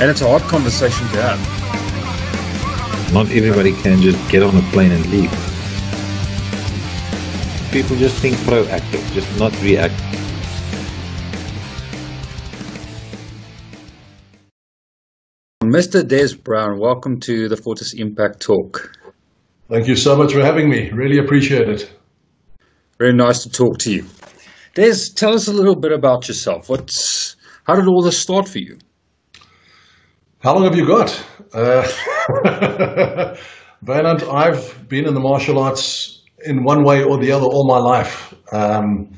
And it's a hard conversation to have. Not everybody can just get on a plane and leave. People just think proactive, just not reactive. Mr. Des Brown, welcome to the Fortis Impact Talk. Thank you so much for having me. Really appreciate it. Very nice to talk to you. Des, tell us a little bit about yourself. What's how did all this start for you? How long have you got? Uh, Vaynant, I've been in the martial arts in one way or the other all my life. Um,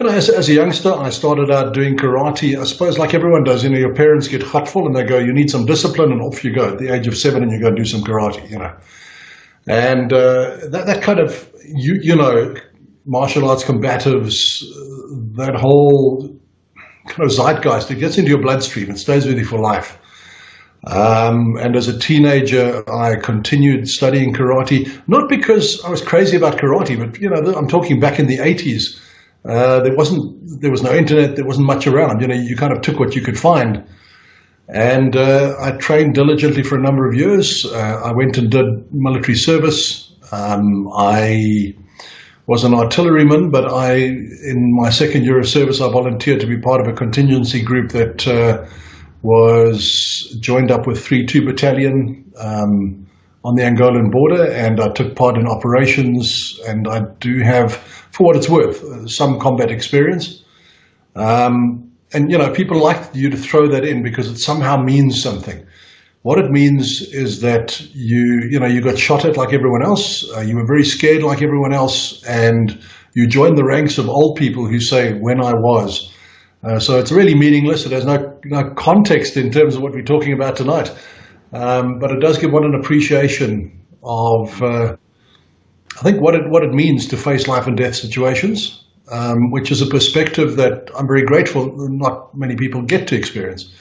you know, as, as, a youngster, I started out doing karate. I suppose, like everyone does, you know, your parents get hutful and they go, "You need some discipline," and off you go. At the age of seven, and you go and do some karate. You know, and uh, that that kind of you you know, martial arts combatives, that whole kind of zeitgeist, it gets into your bloodstream. and stays with you for life. Um, and as a teenager, I continued studying karate, not because I was crazy about karate, but you know, I'm talking back in the 80s. Uh, there wasn't, there was no internet, there wasn't much around. You know, you kind of took what you could find. And uh, I trained diligently for a number of years. Uh, I went and did military service. Um, I was an artilleryman, but I, in my second year of service, I volunteered to be part of a contingency group that uh, was joined up with 3-2 Battalion um, on the Angolan border, and I took part in operations, and I do have, for what it's worth, some combat experience. Um, and, you know, people like you to throw that in because it somehow means something. What it means is that you, you know, you got shot at like everyone else. Uh, you were very scared like everyone else, and you joined the ranks of old people who say, "When I was." Uh, so it's really meaningless. It has no, no context in terms of what we're talking about tonight. Um, but it does give one an appreciation of, uh, I think, what it, what it means to face life and death situations, um, which is a perspective that I'm very grateful not many people get to experience.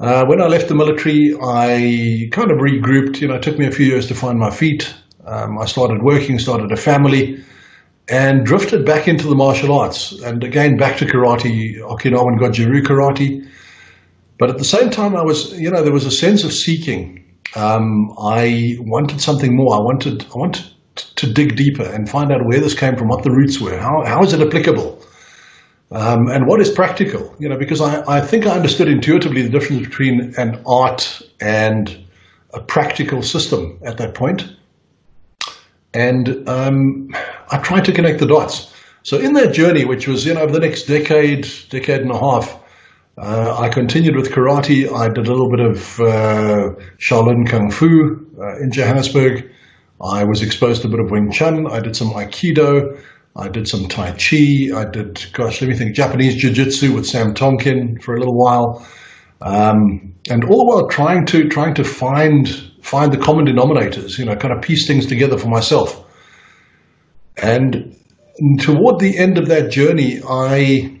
Uh, when I left the military, I kind of regrouped. You know, it took me a few years to find my feet. Um, I started working, started a family and drifted back into the martial arts and again back to karate, Okinawan Goju-Ryu karate. But at the same time, I was, you know, there was a sense of seeking. Um, I wanted something more. I wanted, I wanted to dig deeper and find out where this came from, what the roots were, how, how is it applicable, um, and what is practical. You know, because I, I think I understood intuitively the difference between an art and a practical system at that point. And um, I tried to connect the dots. So in that journey, which was you know over the next decade, decade and a half, uh, I continued with karate. I did a little bit of uh, Shaolin Kung Fu uh, in Johannesburg. I was exposed to a bit of Wing Chun. I did some Aikido. I did some Tai Chi. I did, gosh, let me think, Japanese Jiu Jitsu with Sam Tonkin for a little while. Um, and all the while trying to trying to find find the common denominators, you know, kind of piece things together for myself. And toward the end of that journey, I,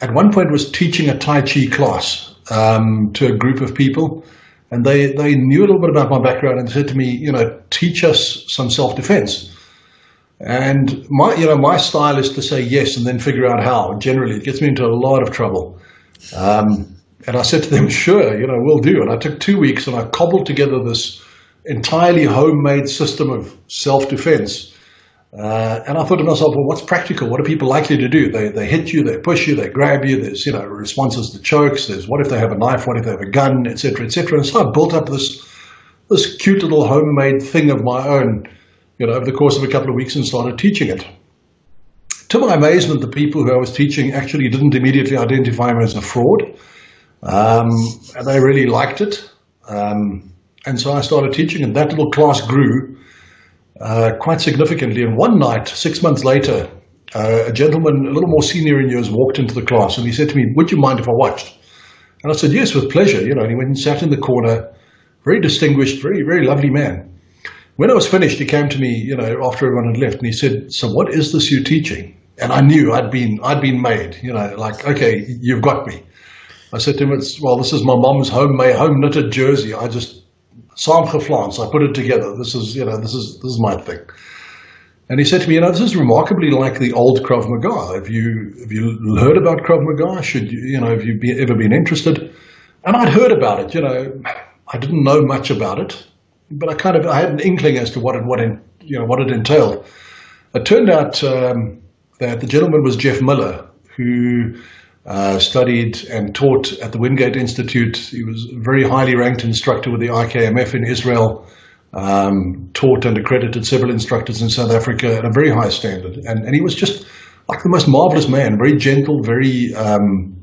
at one point, was teaching a Tai Chi class um, to a group of people. And they, they knew a little bit about my background and said to me, you know, teach us some self defense. And my, you know, my style is to say yes and then figure out how. Generally, it gets me into a lot of trouble. Um, and I said to them, sure, you know, we'll do. And I took two weeks and I cobbled together this entirely homemade system of self defense. Uh, and I thought to myself, well, what's practical? What are people likely to do? They, they hit you, they push you, they grab you. There's, you know, responses to chokes. There's what if they have a knife? What if they have a gun, etc., etc. And so I built up this, this cute little homemade thing of my own, you know, over the course of a couple of weeks and started teaching it. To my amazement, the people who I was teaching actually didn't immediately identify me as a fraud. Um, and they really liked it. Um, and so I started teaching, and that little class grew uh, quite significantly. And one night, six months later, uh, a gentleman a little more senior in years walked into the class and he said to me, Would you mind if I watched? And I said, Yes, with pleasure. You know, and he went and sat in the corner, very distinguished, very, very lovely man. When I was finished, he came to me, you know, after everyone had left, and he said, So what is this you're teaching? And I knew I'd been I'd been made, you know, like, okay, you've got me. I said to him, it's, well, this is my mom's homemade, home knitted jersey. I just, saamgeflans, I put it together. This is, you know, this is, this is my thing. And he said to me, you know, this is remarkably like the old Krav Maga. Have you, have you heard about Krav Maga? Should you, you know, have you be, ever been interested? and I'd heard about it. You know, I didn't know much about it, but I kind of I had an inkling as to what it what in, you know what it entailed. It turned out um, that the gentleman was Jeff Miller, who uh, studied and taught at the Wingate Institute. He was a very highly ranked instructor with the IKMF in Israel. Um, taught and accredited several instructors in South Africa at a very high standard, and and he was just like the most marvelous man, very gentle, very um,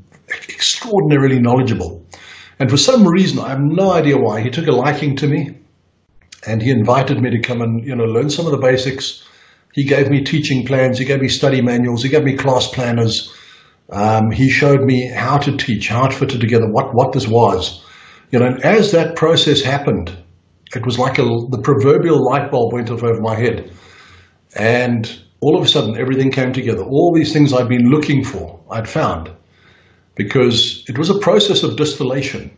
extraordinarily knowledgeable. And for some reason, I have no idea why, he took a liking to me, and he invited me to come and you know learn some of the basics. He gave me teaching plans, he gave me study manuals, he gave me class planners. Um, he showed me how to teach, how to fit it together, what what this was. You know, and as that process happened, it was like a, the proverbial light bulb went off over my head. And all of a sudden, everything came together. All these things I'd been looking for, I'd found. Because it was a process of distillation.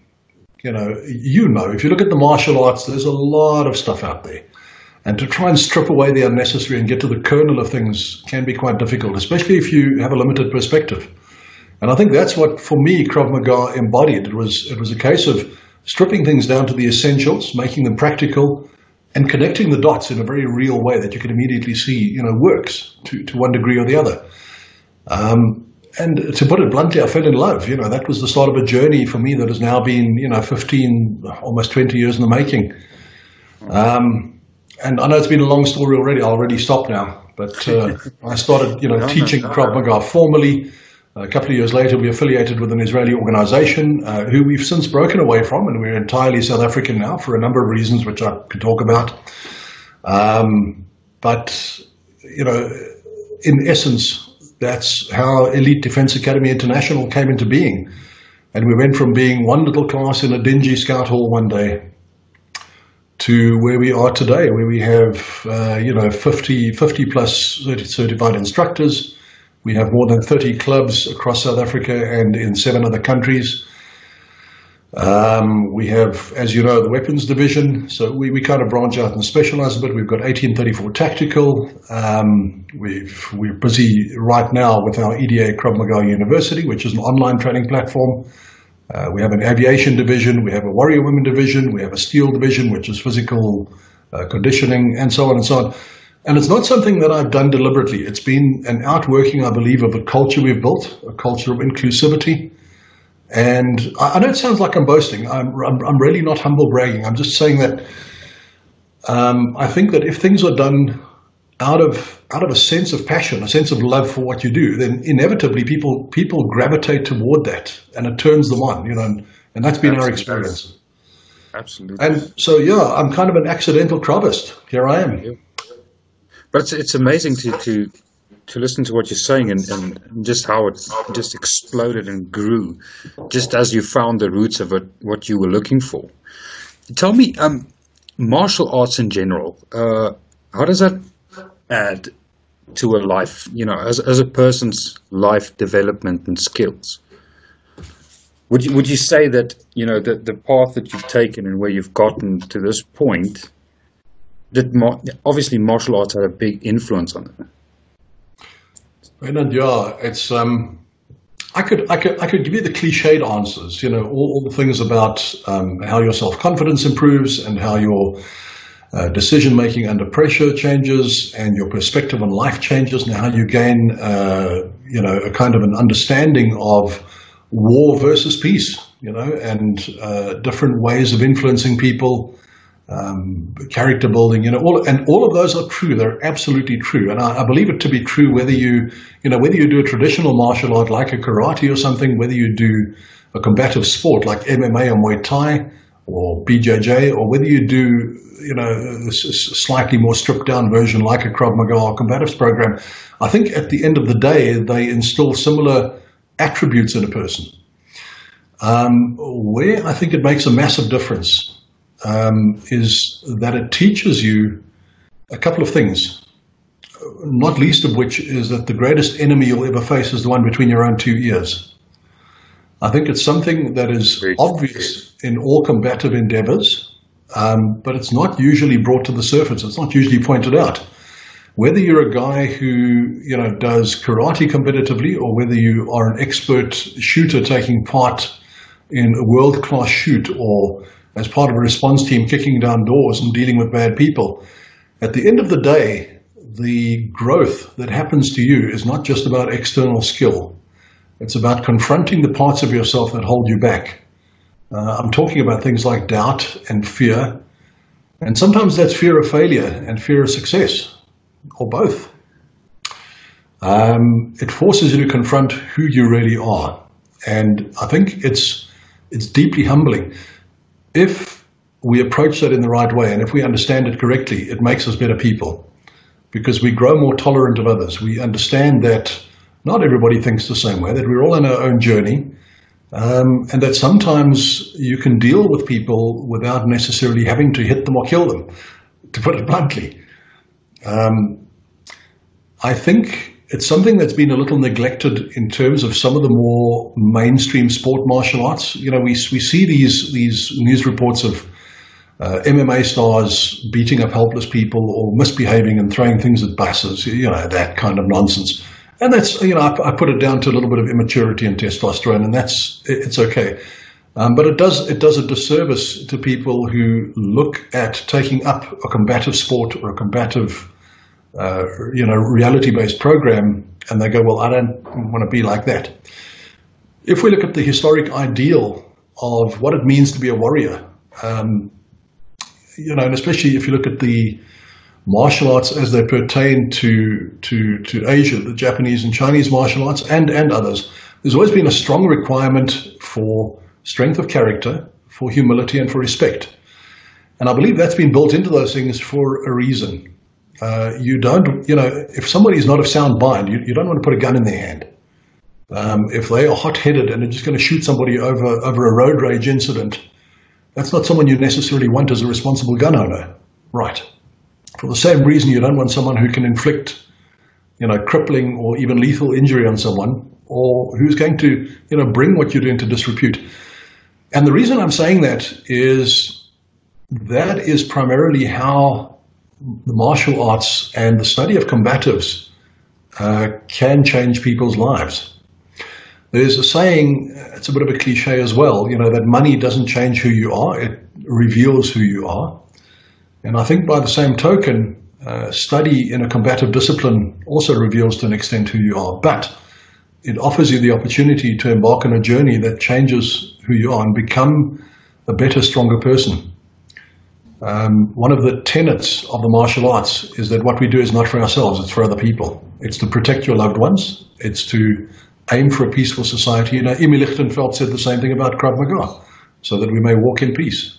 You know, you know, if you look at the martial arts, there's a lot of stuff out there. And to try and strip away the unnecessary and get to the kernel of things can be quite difficult, especially if you have a limited perspective. And I think that's what, for me, Krav Maga embodied. It was, it was a case of stripping things down to the essentials, making them practical, and connecting the dots in a very real way that you can immediately see, you know, works to, to one degree or the other. Um, and to put it bluntly, I fell in love. You know, that was the start of a journey for me that has now been, you know, 15, almost 20 years in the making. Um, and I know it's been a long story already. I'll already stop now. But uh, I started, you know, teaching Krav Maga formally a couple of years later, we affiliated with an Israeli organization uh, who we've since broken away from, and we're entirely South African now for a number of reasons, which I could talk about. Um, but, you know, in essence, that's how Elite Defence Academy International came into being. And we went from being one little class in a dingy scout hall one day to where we are today, where we have, uh, you know, 50, 50 plus certified instructors we have more than 30 clubs across South Africa and in seven other countries. Um, we have, as you know, the weapons division. So we, we kind of branch out and specialize a bit. We've got 1834 Tactical. Um, we've, we're busy right now with our EDA Krav Maga University, which is an online training platform. Uh, we have an aviation division. We have a warrior women division. We have a steel division, which is physical uh, conditioning, and so on and so on. And it's not something that I've done deliberately. It's been an outworking, I believe, of a culture we've built, a culture of inclusivity. And I, I know it sounds like I'm boasting. I'm, I'm, I'm, really not humble bragging. I'm just saying that um, I think that if things are done out of out of a sense of passion, a sense of love for what you do, then inevitably people people gravitate toward that, and it turns them on. You know, and, and that's been Absolutely. our experience. Absolutely. And so, yeah, I'm kind of an accidental Kravist. Here I am. But it's, it's amazing to, to to listen to what you're saying and, and just how it just exploded and grew, just as you found the roots of it, what you were looking for. Tell me, um, martial arts in general, uh, how does that add to a life, you know, as, as a person's life development and skills? Would you, would you say that, you know, the, the path that you've taken and where you've gotten to this point did obviously martial arts had a big influence on it. And yeah, it's um, I could I could I could give you the cliched answers. You know, all, all the things about um, how your self confidence improves and how your uh, decision making under pressure changes and your perspective on life changes and how you gain uh, you know a kind of an understanding of war versus peace. You know, and uh, different ways of influencing people um, character building, you know, all and all of those are true. They're absolutely true, and I, I, believe it to be true whether you, you know, whether you do a traditional martial art like a karate or something, whether you do a combative sport like MMA or Muay Thai or BJJ, or whether you do, you know, a slightly more stripped down version like a Krav Maga or combatives program. I think at the end of the day, they instill similar attributes in a person. Um, where I think it makes a massive difference um, is that it teaches you a couple of things, not least of which is that the greatest enemy you'll ever face is the one between your own two ears. I think it's something that is obvious in all combative endeavors, um, but it's not usually brought to the surface. It's not usually pointed out. Whether you're a guy who you know does karate competitively, or whether you are an expert shooter taking part in a world class shoot or as part of a response team kicking down doors and dealing with bad people. At the end of the day, the growth that happens to you is not just about external skill. It's about confronting the parts of yourself that hold you back. Uh, I'm talking about things like doubt and fear. And sometimes that's fear of failure and fear of success, or both. Um, it forces you to confront who you really are. And I think it's, it's deeply humbling. If we approach that in the right way and if we understand it correctly, it makes us better people because we grow more tolerant of others. We understand that not everybody thinks the same way, that we're all on our own journey, um, and that sometimes you can deal with people without necessarily having to hit them or kill them, to put it bluntly. Um, I think it's something that's been a little neglected in terms of some of the more mainstream sport martial arts. You know, we, we see these, these news reports of uh, MMA stars beating up helpless people or misbehaving and throwing things at buses, you know, that kind of nonsense. And that's, you know, I, I put it down to a little bit of immaturity and testosterone, and that's, it's okay. Um, but it does it does a disservice to people who look at taking up a combative sport or a combative uh, you know, reality-based program, and they go, well, I don't want to be like that. If we look at the historic ideal of what it means to be a warrior, um, you know, and especially if you look at the martial arts as they pertain to to to Asia, the Japanese and Chinese martial arts, and and others, there's always been a strong requirement for strength of character, for humility, and for respect. And I believe that's been built into those things for a reason. Uh, you don't, you know, if somebody is not of sound mind, you, you don't want to put a gun in their hand. Um, if they are hot-headed and they're just going to shoot somebody over over a road rage incident, that's not someone you necessarily want as a responsible gun owner, right? For the same reason, you don't want someone who can inflict, you know, crippling or even lethal injury on someone, or who's going to, you know, bring what you're doing to disrepute. And the reason I'm saying that is that is primarily how the martial arts and the study of combatives uh, can change people's lives. There's a saying, it's a bit of a cliche as well, you know, that money doesn't change who you are, it reveals who you are. And I think by the same token, uh, study in a combative discipline also reveals to an extent who you are, but it offers you the opportunity to embark on a journey that changes who you are and become a better, stronger person. Um, one of the tenets of the martial arts is that what we do is not for ourselves, it's for other people. It's to protect your loved ones, it's to aim for a peaceful society. You know, Emil Lichtenfeld said the same thing about Krav Maga, so that we may walk in peace.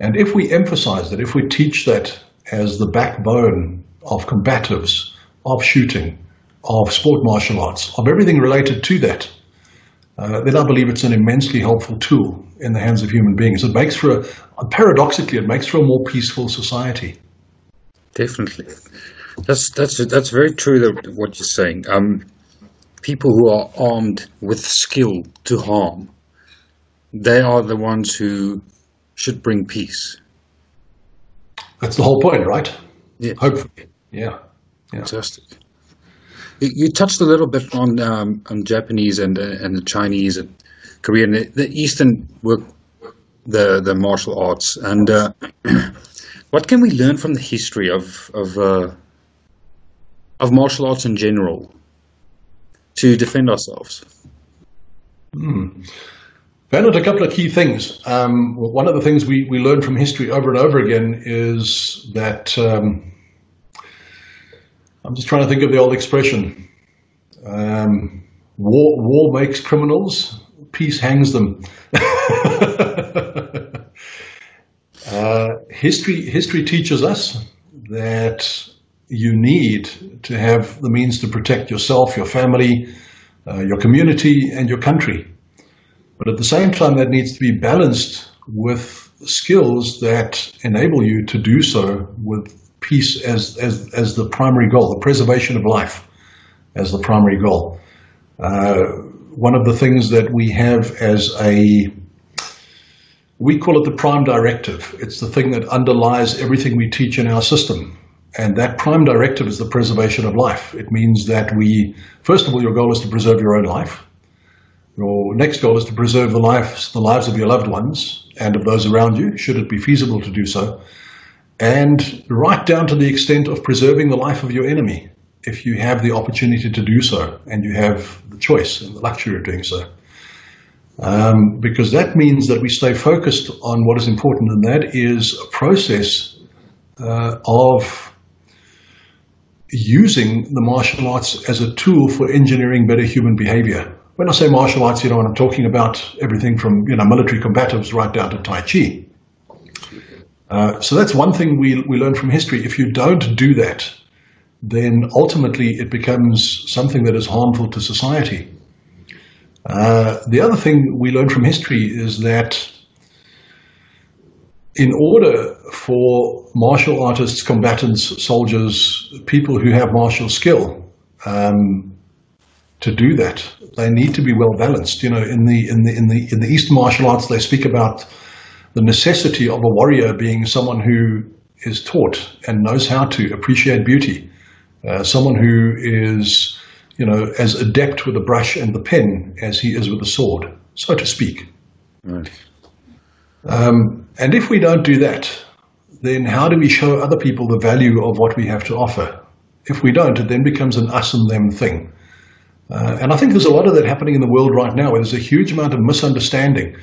And if we emphasize that, if we teach that as the backbone of combatives, of shooting, of sport martial arts, of everything related to that, uh, then I believe it's an immensely helpful tool in the hands of human beings. It makes for a, paradoxically, it makes for a more peaceful society. Definitely, that's that's that's very true. That what you're saying. Um, people who are armed with skill to harm, they are the ones who should bring peace. That's the whole point, right? Yeah. Hopefully, yeah. yeah. Fantastic. You touched a little bit on um, on Japanese and uh, and the Chinese and Korean, the, the Eastern work, the the martial arts, and uh, what can we learn from the history of of uh, of martial arts in general to defend ourselves? Hmm. Found a couple of key things. Um, one of the things we, we learn from history over and over again is that um, I'm just trying to think of the old expression. Um, war, war makes criminals, peace hangs them. uh, history, history teaches us that you need to have the means to protect yourself, your family, uh, your community, and your country. But at the same time, that needs to be balanced with skills that enable you to do so with peace as, as, as the primary goal, the preservation of life as the primary goal. Uh, one of the things that we have as a, we call it the prime directive. It's the thing that underlies everything we teach in our system. And that prime directive is the preservation of life. It means that we, first of all, your goal is to preserve your own life. Your next goal is to preserve the lives, the lives of your loved ones and of those around you, should it be feasible to do so, and right down to the extent of preserving the life of your enemy, if you have the opportunity to do so and you have choice and the luxury of doing so. Um, because that means that we stay focused on what is important, and that is a process uh, of using the martial arts as a tool for engineering better human behavior. When I say martial arts, you know, I'm talking about everything from you know military combatives right down to Tai Chi. Uh, so that's one thing we we learn from history. If you don't do that, then ultimately it becomes something that is harmful to society. Uh, the other thing we learn from history is that in order for martial artists, combatants, soldiers, people who have martial skill um, to do that, they need to be well balanced. You know, in the in the in the in the Eastern martial arts, they speak about the necessity of a warrior being someone who is taught and knows how to appreciate beauty, uh, someone who is, you know, as adept with the brush and the pen as he is with the sword, so to speak. Right. Um, and if we don't do that, then how do we show other people the value of what we have to offer? If we don't, it then becomes an us and them thing. Uh, and I think there's a lot of that happening in the world right now. There's a huge amount of misunderstanding.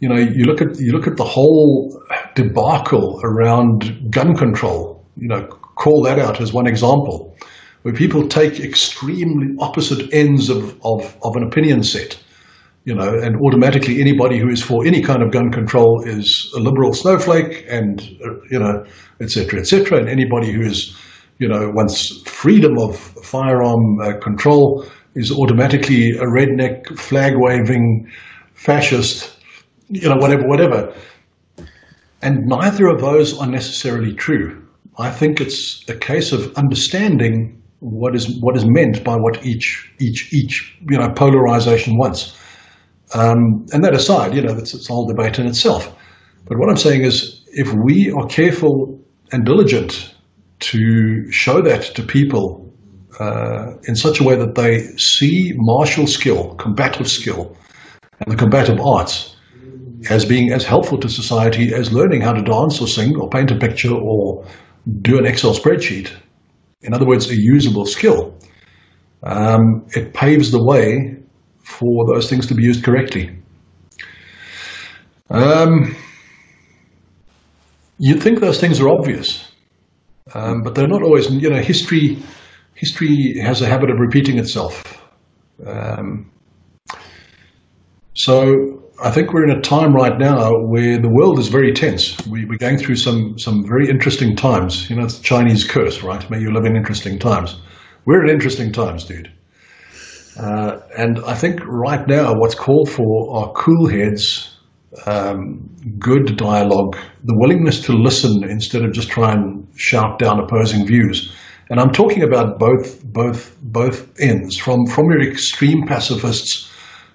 You know, you look at you look at the whole debacle around gun control. You know, call that out as one example, where people take extremely opposite ends of, of, of an opinion set you know, and automatically anybody who is for any kind of gun control is a liberal snowflake, and uh, you know, et cetera, et cetera. And anybody who is, you know, wants freedom of firearm uh, control is automatically a redneck, flag waving, fascist, you know, whatever, whatever. And neither of those are necessarily true. I think it's a case of understanding what is what is meant by what each each each you know polarization wants. Um, and that aside, you know, that's it's a whole debate in itself. But what I'm saying is, if we are careful and diligent to show that to people uh, in such a way that they see martial skill, combative skill, and the combative arts as being as helpful to society as learning how to dance or sing or paint a picture or do an Excel spreadsheet. In other words, a usable skill. Um, it paves the way for those things to be used correctly. Um, you'd think those things are obvious, um, but they're not always. You know, history history has a habit of repeating itself. Um, so I think we're in a time right now where the world is very tense. We, are going through some some very interesting times. You know, it's the Chinese curse, right? May you live in interesting times. We're in interesting times, dude. Uh, and I think right now what's called for are cool heads, um, good dialogue, the willingness to listen instead of just try and shout down opposing views. And I'm talking about both both both ends, from from your extreme pacifists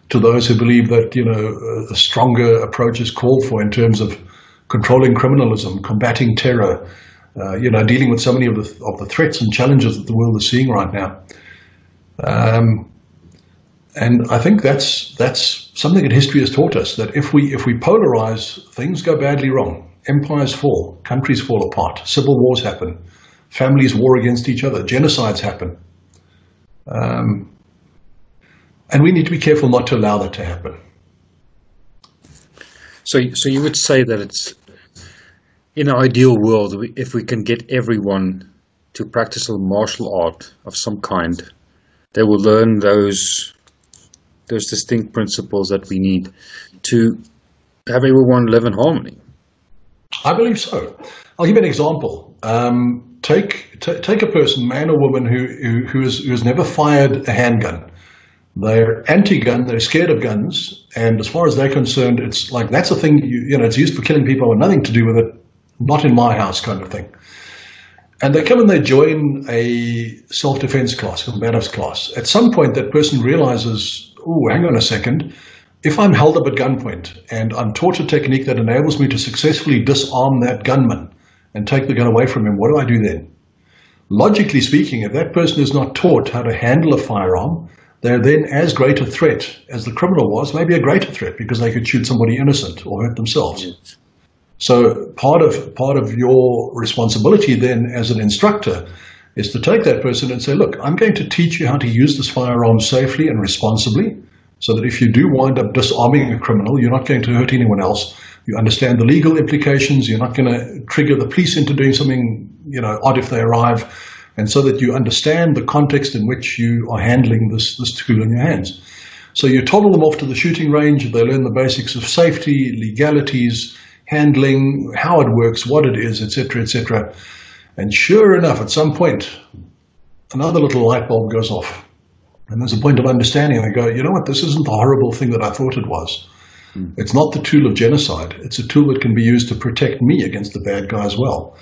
to those who believe that you know a stronger approach is called for in terms of controlling criminalism, combating terror, uh, you know, dealing with so many of the of the threats and challenges that the world is seeing right now. Um, and I think that's that's something that history has taught us that if we if we polarize, things go badly wrong. Empires fall, countries fall apart, civil wars happen, families war against each other, genocides happen, um, and we need to be careful not to allow that to happen. So, so you would say that it's in an ideal world if we can get everyone to practice a martial art of some kind, they will learn those those distinct principles that we need to have everyone live in harmony. I believe so. I'll give you an example. Um, take t- take a person, man or woman, who, who, who, has, who has never fired a handgun. They're anti-gun. They're scared of guns, and as far as they're concerned, it's like that's a thing. You, you know, it's used for killing people, and nothing to do with it. Not in my house, kind of thing. And they come and they join a self-defense class, a combatives class. At some point, that person realizes oh, hang on a second. If I'm held up at gunpoint and I'm taught a technique that enables me to successfully disarm that gunman and take the gun away from him, what do I do then? Logically speaking, if that person is not taught how to handle a firearm, they're then as great a threat as the criminal was, maybe a greater threat because they could shoot somebody innocent or hurt themselves. Yes. So part of part of your responsibility then as an instructor is to take that person and say, look, I'm going to teach you how to use this firearm safely and responsibly so that if you do wind up disarming a criminal, you're not going to hurt anyone else. You understand the legal implications. You're not going to trigger the police into doing something, you know, odd if they arrive. And so that you understand the context in which you are handling this, this tool in your hands. So you toddle them off to the shooting range. They learn the basics of safety, legalities, handling, how it works, what it is, etc., etc. And sure enough, at some point, another little light bulb goes off. And there's a point of understanding. They go, you know what, this isn't the horrible thing that I thought it was. Mm. It's not the tool of genocide. It's a tool that can be used to protect me against the bad guy as well.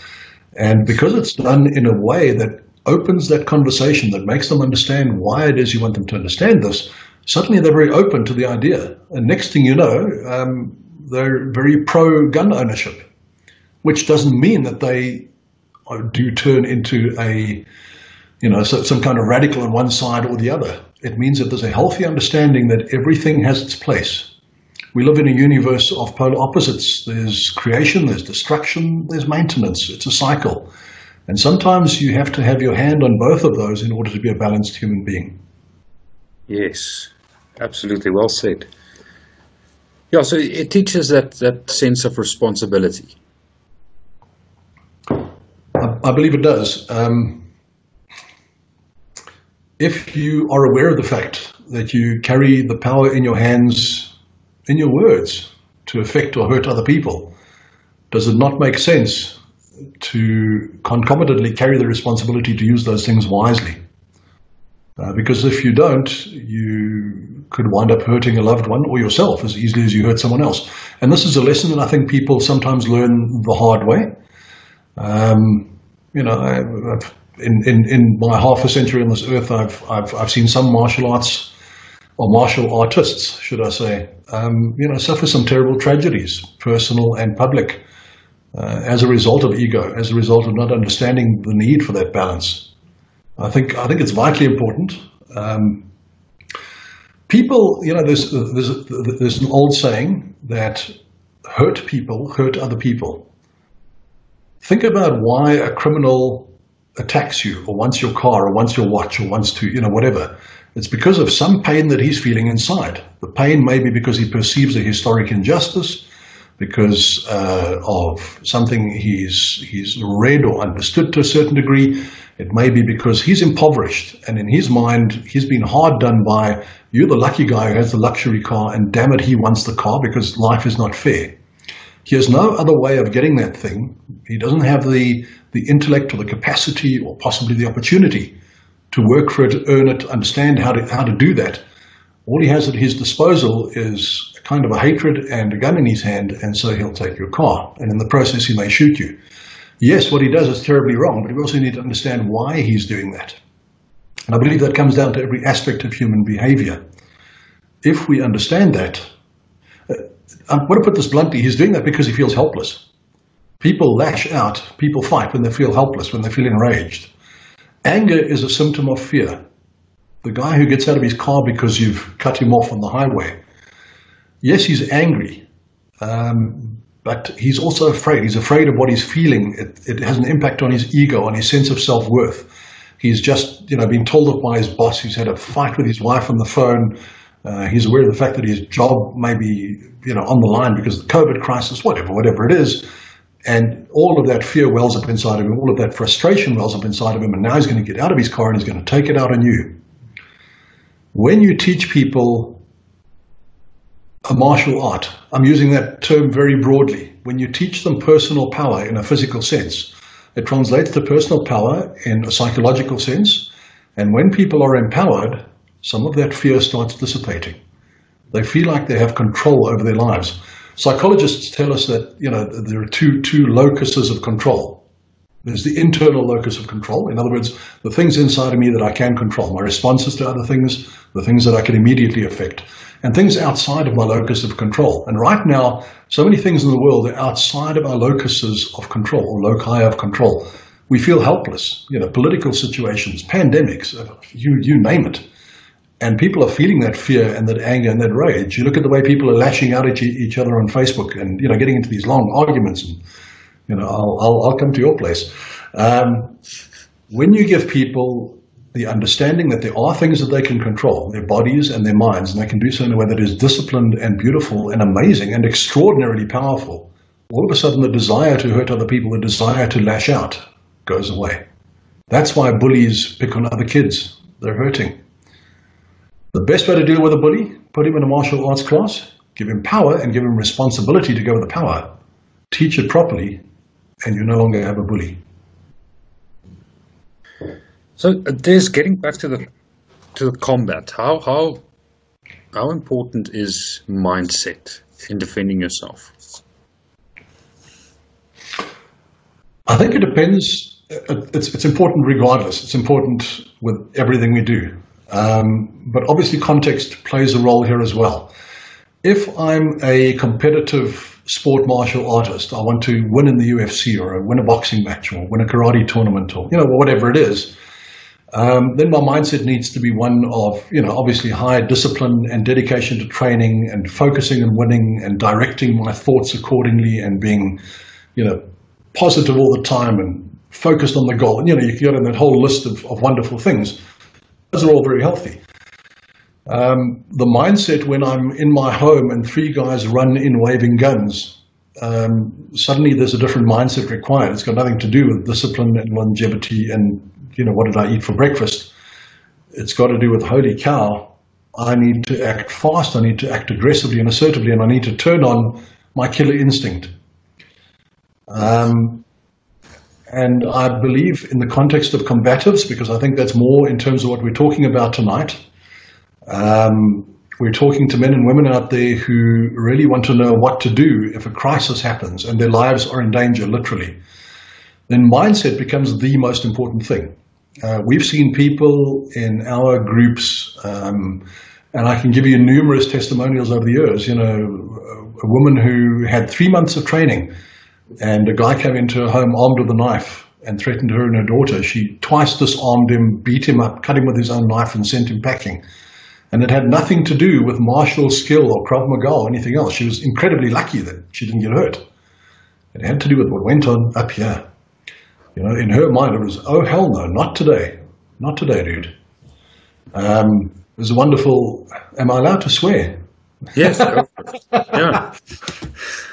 And because it's done in a way that opens that conversation, that makes them understand why it is you want them to understand this, suddenly they're very open to the idea. And next thing you know, um, they're very pro gun ownership, which doesn't mean that they do turn into a, you know, some kind of radical on one side or the other. It means that there's a healthy understanding that everything has its place. We live in a universe of polar opposites. There's creation, there's destruction, there's maintenance. It's a cycle. And sometimes you have to have your hand on both of those in order to be a balanced human being. Yes, absolutely well said. Yeah, so it teaches that, that sense of responsibility. I believe it does. Um, if you are aware of the fact that you carry the power in your hands, in your words, to affect or hurt other people, does it not make sense to concomitantly carry the responsibility to use those things wisely? Uh, because if you don't, you could wind up hurting a loved one or yourself as easily as you hurt someone else. And this is a lesson that I think people sometimes learn the hard way. Um, you know, I, in, in, in my half a century on this earth, I've, I've, I've seen some martial arts or martial artists, should I say, um, you know, suffer some terrible tragedies, personal and public, uh, as a result of ego, as a result of not understanding the need for that balance. I think I think it's vitally important. Um, people, you know, there's, there's there's an old saying that hurt people hurt other people. Think about why a criminal attacks you or wants your car or wants your watch or wants to, you know, whatever. It's because of some pain that he's feeling inside. The pain may be because he perceives a historic injustice, because uh, of something he's he's read or understood to a certain degree. It may be because he's impoverished, and in his mind, he's been hard done by. You're the lucky guy who has the luxury car, and damn it, he wants the car because life is not fair. He has no other way of getting that thing. He doesn't have the, the intellect or the capacity or possibly the opportunity to work for it, earn it, understand how to, how to do that. All he has at his disposal is kind of a hatred and a gun in his hand, and so he'll take your car. And in the process, he may shoot you. Yes, what he does is terribly wrong, but we also need to understand why he's doing that. And I believe that comes down to every aspect of human behavior. If we understand that, uh, I'm going to put this bluntly, he's doing that because he feels helpless. People lash out, people fight when they feel helpless, when they feel enraged. Anger is a symptom of fear. The guy who gets out of his car because you've cut him off on the highway, yes, he's angry, um, but he's also afraid. He's afraid of what he's feeling. It, it has an impact on his ego, on his sense of self worth. He's just, you know, been told off by his boss. He's had a fight with his wife on the phone. Uh, he's aware of the fact that his job may be, you know, on the line because of the COVID crisis, whatever, whatever it is. And all of that fear wells up inside of him, all of that frustration wells up inside of him, and now he's going to get out of his car and he's going to take it out on you. When you teach people a martial art, I'm using that term very broadly. When you teach them personal power in a physical sense, it translates to personal power in a psychological sense. And when people are empowered, some of that fear starts dissipating. They feel like they have control over their lives. Psychologists tell us that you know there are two two locuses of control. There's the internal locus of control. In other words, the things inside of me that I can control, my responses to other things, the things that I can immediately affect, and things outside of my locus of control. And right now, so many things in the world are outside of our locuses of control or loci of control. We feel helpless. You know, political situations, pandemics, you you name it and people are feeling that fear and that anger and that rage. You look at the way people are lashing out at each other on Facebook and you know getting into these long arguments. And you know, I'll I'll, I'll come to your place. Um, when you give people the understanding that there are things that they can control, their bodies and their minds, and they can do so in a way that is disciplined and beautiful and amazing and extraordinarily powerful, all of a sudden the desire to hurt other people, the desire to lash out, goes away. That's why bullies pick on other kids. They're hurting. The best way to deal with a bully, put him in a martial arts class, give him power and give him responsibility to go with the power. Teach it properly, and you no longer have a bully. So uh, there's getting back to the to the combat. How how how important is mindset in defending yourself? I think it depends. Uh, it's it's important regardless. It's important with everything we do. Um, but obviously, context plays a role here as well. If I'm a competitive sport martial artist, I want to win in the UFC or win a boxing match or win a karate tournament or you know whatever it is, um, then my mindset needs to be one of you know obviously high discipline and dedication to training and focusing and winning and directing my thoughts accordingly and being you know positive all the time and focused on the goal. And you know you can go in that whole list of, of wonderful things. Those are all very healthy. Um, the mindset when I'm in my home and three guys run in waving guns, um, suddenly there's a different mindset required. It's got nothing to do with discipline and longevity and, you know, what did I eat for breakfast? It's got to do with, holy cow, I need to act fast, I need to act aggressively and assertively, and I need to turn on my killer instinct. Um, and I believe in the context of combatives, because I think that's more in terms of what we're talking about tonight. Um, we're talking to men and women out there who really want to know what to do if a crisis happens and their lives are in danger, literally. Then mindset becomes the most important thing. Uh, we've seen people in our groups, um, and I can give you numerous testimonials over the years. You know, a woman who had three months of training and a guy came into her home armed with a knife and threatened her and her daughter. She twice disarmed him, beat him up, cut him with his own knife, and sent him packing. And it had nothing to do with martial skill or Krav Maga or anything else. She was incredibly lucky that she didn't get hurt. It had to do with what went on up here. You know, in her mind, it was, oh, hell no, not today. Not today, dude. Um, it was a wonderful, am I allowed to swear? Yes. yeah.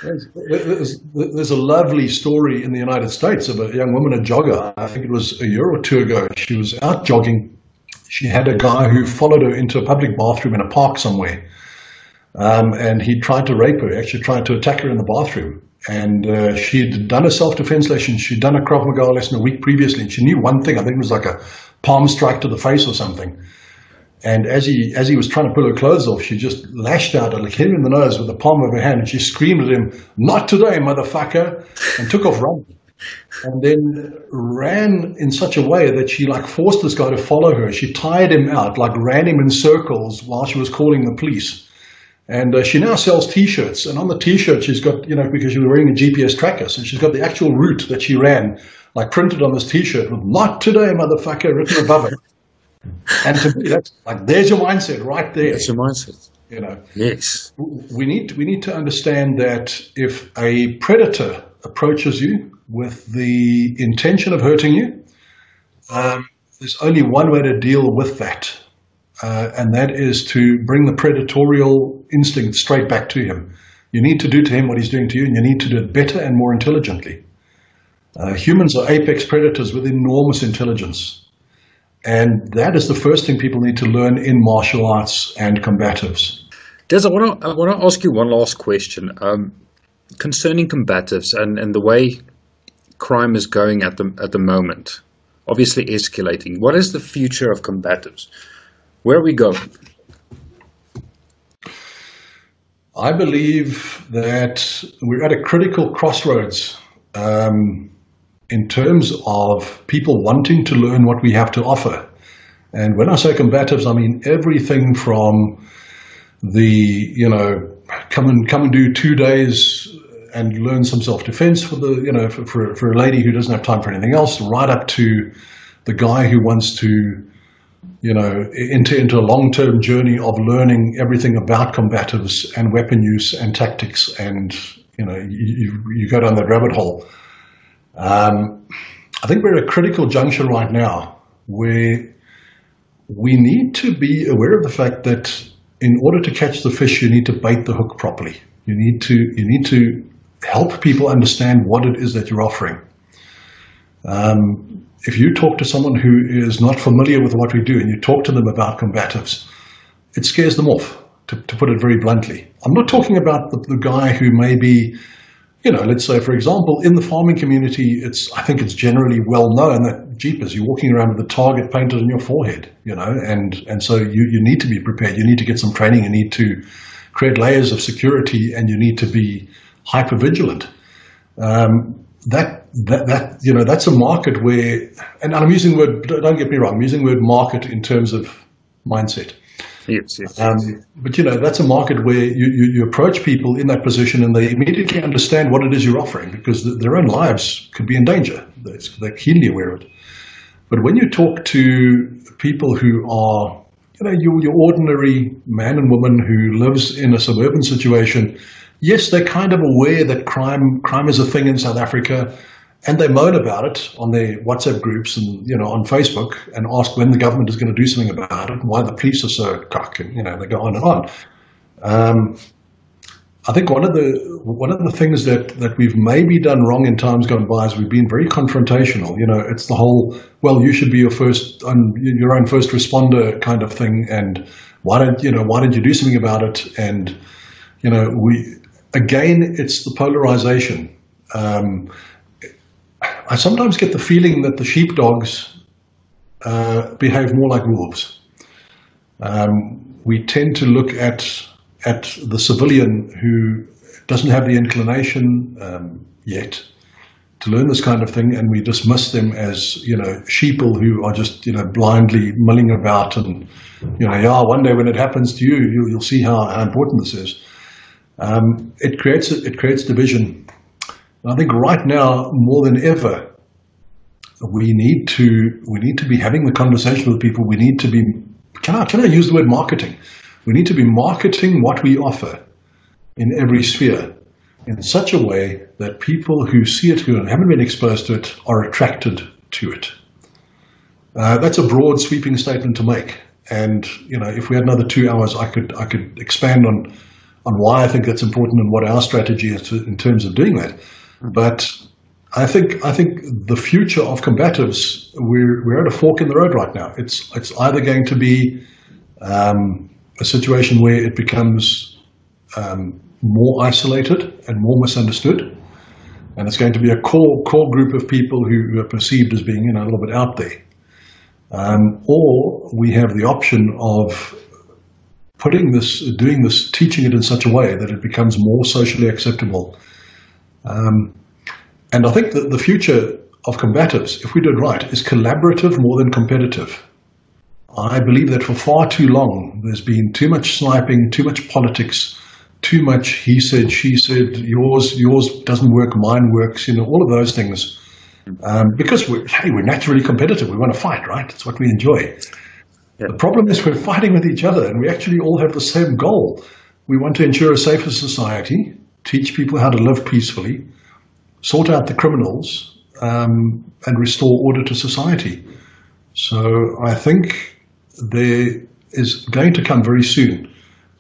There's, there's, a lovely story in the United States of a young woman, a jogger. I think it was a year or two ago. She was out jogging. She had a guy who followed her into a public bathroom in a park somewhere. Um, and he tried to rape her, he actually tried to attack her in the bathroom. And uh, she'd done a self defense lesson. She'd done a Krav Maga lesson a week previously. And she knew one thing. I think it was like a palm strike to the face or something. And as he as he was trying to pull her clothes off, she just lashed out and hit him in the nose with the palm of her hand, and she screamed at him, "Not today, motherfucker!" and took off running. And then ran in such a way that she like forced this guy to follow her. She tired him out, like ran him in circles while she was calling the police. And uh, she now sells T-shirts, and on the T-shirt she's got, you know, because she was wearing a GPS tracker, so she's got the actual route that she ran, like printed on this T-shirt with "Not today, motherfucker" written above it and to me, that's like there's your mindset right there. That's your mindset. You know. Yes. We need we need to understand that if a predator approaches you with the intention of hurting you, um, there's only one way to deal with that, uh, and that is to bring the predatorial instinct straight back to him. You need to do to him what he's doing to you, and you need to do it better and more intelligently. Uh, humans are apex predators with enormous intelligence. And that is the first thing people need to learn in martial arts and combatives. Des, I want to, I want to ask you one last question um, concerning combatives and, and the way crime is going at the, at the moment, obviously escalating. What is the future of combatives? Where we go? I believe that we're at a critical crossroads. Um, in terms of people wanting to learn what we have to offer. And when I say combatives, I mean everything from the, you know, come and come and do two days and learn some self-defense for the, you know, for, for, for a lady who doesn't have time for anything else, right up to the guy who wants to, you know, into, into a long-term journey of learning everything about combatives and weapon use and tactics and, you know, you, you go down that rabbit hole. Um, I think we're at a critical juncture right now where we need to be aware of the fact that in order to catch the fish, you need to bait the hook properly. You need to, you need to help people understand what it is that you're offering. Um, if you talk to someone who is not familiar with what we do and you talk to them about combatives, it scares them off, to, to put it very bluntly. I'm not talking about the, the guy who may be, you know, let's say, for example, in the farming community, it's I think it's generally well known that jeepers, you're walking around with a target painted on your forehead, you know, and, and so you, you need to be prepared. You need to get some training. You need to create layers of security and you need to be hyper vigilant. Um, that that that you know that's a market where, and I'm using the word. Don't get me wrong. I'm using the word market in terms of mindset. Yes, yes. Um, but you know that's a market where you, you, you, approach people in that position and they immediately understand what it is you're offering because their own lives could be in danger. They're, they're keenly aware of it. But when you talk to people who are you know your, your ordinary man and woman who lives in a suburban situation yes, they're kind of aware that crime crime is a thing in South Africa, and they moan about it on their WhatsApp groups and you know on Facebook and ask when the government is going to do something about it and why the police are so cock and you know they go on and on. Um, I think one of the one of the things that, that we've maybe done wrong in times gone by is we've been very confrontational. You know, it's the whole well, you should be your first your own first responder kind of thing, and why don't you know why didn't you do something about it? And you know, we again, it's the polarization. Um, I sometimes get the feeling that the sheepdogs uh, behave more like wolves. Um, we tend to look at at the civilian who doesn't have the inclination um, yet to learn this kind of thing, and we dismiss them as you know sheeple who are just you know blindly milling about, and you know, yeah, one day when it happens to you, you will see how, how important this is um, it creates it creates division. I think right now more than ever, we need to we need to be having the conversation with people. We need to be can I can I use the word marketing? We need to be marketing what we offer in every sphere in such a way that people who see it who haven't been exposed to it are attracted to it. Uh, that's a broad, sweeping statement to make. And you know, if we had another two hours, I could I could expand on on why I think that's important and what our strategy is to, in terms of doing that. But I think I think the future of combatives we're we're at a fork in the road right now. It's it's either going to be um, a situation where it becomes um, more isolated and more misunderstood, and it's going to be a core core group of people who, who are perceived as being you know a little bit out there, um, or we have the option of putting this, doing this, teaching it in such a way that it becomes more socially acceptable. Um, and I think that the future of combatives, if we do it right, is collaborative more than competitive. I believe that for far too long, there's been too much sniping, too much politics, too much he said, she said, yours, yours doesn't work, mine works, you know, all of those things. Um, because we're, hey, we're naturally competitive. We want to fight, right? It's what we enjoy. Yeah. The problem is we're fighting with each other and we actually all have the same goal. We want to ensure a safer society, teach people how to live peacefully, sort out the criminals, um, and restore order to society. So I think there is going to come very soon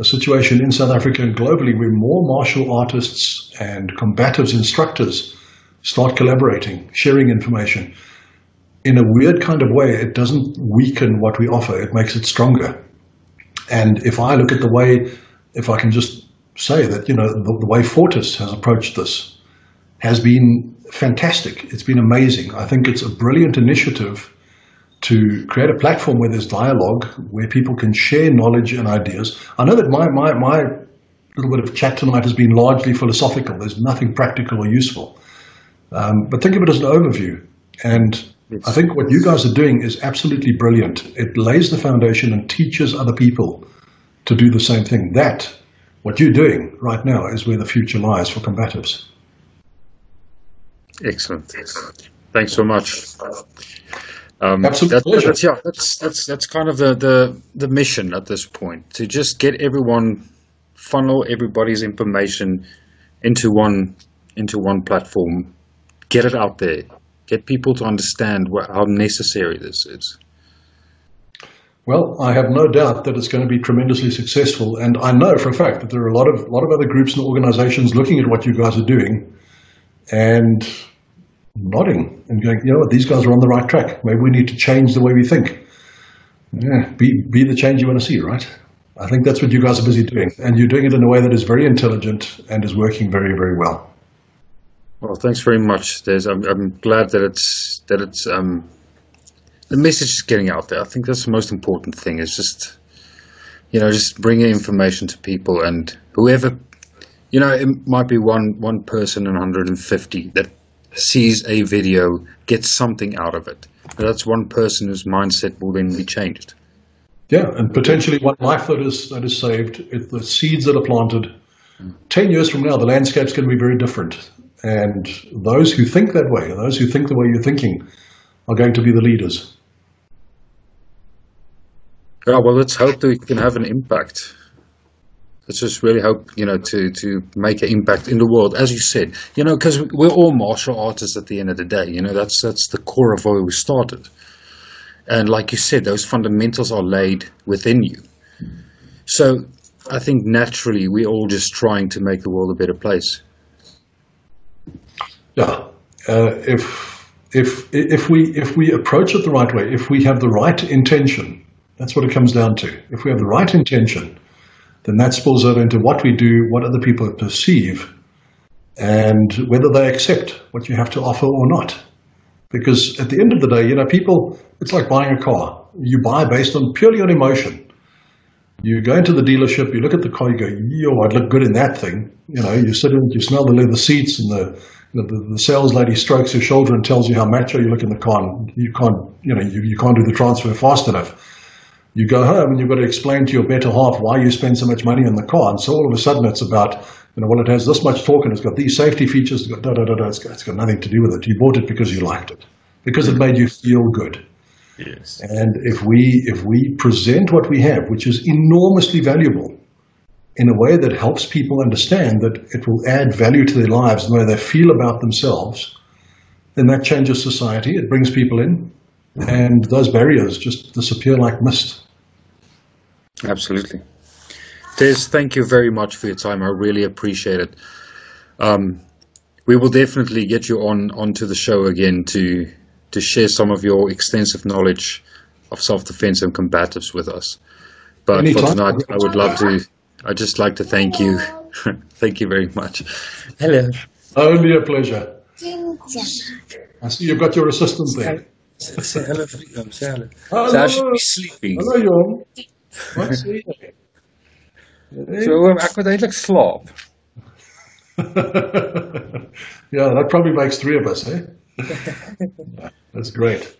a situation in South Africa and globally where more martial artists and combatives instructors start collaborating, sharing information in a weird kind of way, it doesn't weaken what we offer, it makes it stronger. And if I look at the way, if I can just say that, you know, the, the way Fortis has approached this has been fantastic. It's been amazing. I think it's a brilliant initiative to create a platform where there's dialogue, where people can share knowledge and ideas. I know that my, my, my little bit of chat tonight has been largely philosophical. There's nothing practical or useful. Um, but think of it as an overview. And I think what you guys are doing is absolutely brilliant. It lays the foundation and teaches other people to do the same thing. That, what you're doing right now, is where the future lies for combatives. Excellent. Thanks so much. Um, Absolute that- pleasure. That's, yeah, that's that's that's kind of the, the the mission at this point to just get everyone funnel everybody's information into one into one platform, get it out there, get people to understand what, how necessary this is. Well, I have no doubt that it's going to be tremendously successful, and I know for a fact that there are a lot of lot of other groups and organisations looking at what you guys are doing, and nodding and going, you know what, these guys are on the right track. Maybe we need to change the way we think. Yeah, be be the change you want to see, right? I think that's what you guys are busy doing, and you're doing it in a way that is very intelligent and is working very, very well. Well, thanks very much. There's, I'm, I'm glad that it's that it's um, the message is getting out there. I think that's the most important thing. Is just you know just bringing information to people and whoever you know it might be one one person in 150 that sees a video gets something out of it. That's one person whose mindset will then be changed. Yeah, and potentially one life that is that is saved, if the seeds that are planted. Ten years from now, the landscape's going to be very different, and those who think that way, those who think the way you're thinking, are going to be the leaders. Yeah, well, let's hope that we can have an impact. Let's just really hope, you know, to, to make an impact in the world, as you said, you know, because we're all martial artists at the end of the day. You know, that's that's the core of where we started. And like you said, those fundamentals are laid within you. So I think naturally we're all just trying to make the world a better place. Yeah, uh, if if if we if we approach it the right way, if we have the right intention, that's what it comes down to. If we have the right intention, then that spills over into what we do, what other people perceive, and whether they accept what you have to offer or not. Because at the end of the day, you know, people, it's like buying a car. You buy based on purely on emotion. You go into the dealership, you look at the car, you go, yo, I'd look good in that thing. You know, you sit in, you smell the leather seats, and the, the, the sales lady strokes your shoulder and tells you how macho you look in the car. And you can't, you know, you, you can't do the transfer fast enough. You go home and you've got to explain to your better half why you spend so much money on the car. And so all of a sudden it's about, you know, well, it has this much torque and it's got these safety features, it's got da da da da. It's got, it's got nothing to do with it. You bought it because you liked it, because it mm. made you feel good. Yes. And if we if we present what we have, which is enormously valuable, in a way that helps people understand that it will add value to their lives and the way they feel about themselves, then that changes society. It brings people in, and those barriers just disappear like mist. Absolutely. Des, thank you very much for your time. I really appreciate it. Um, we will definitely get you on onto the show again to to share some of your extensive knowledge of self-defense and combatives with us. But for Anytime. tonight, I would love to. I'd just like to thank you. thank you very much. Hello. Only a pleasure. Ginger. I see you've got your assistant there. Say hello, Freedom. Say hello. Hello. So I should be sleeping. Hello, Jon. Wat sê jy? So um, ek moet eintlik slaap. yeah, that probably makes three of us, eh? That's great.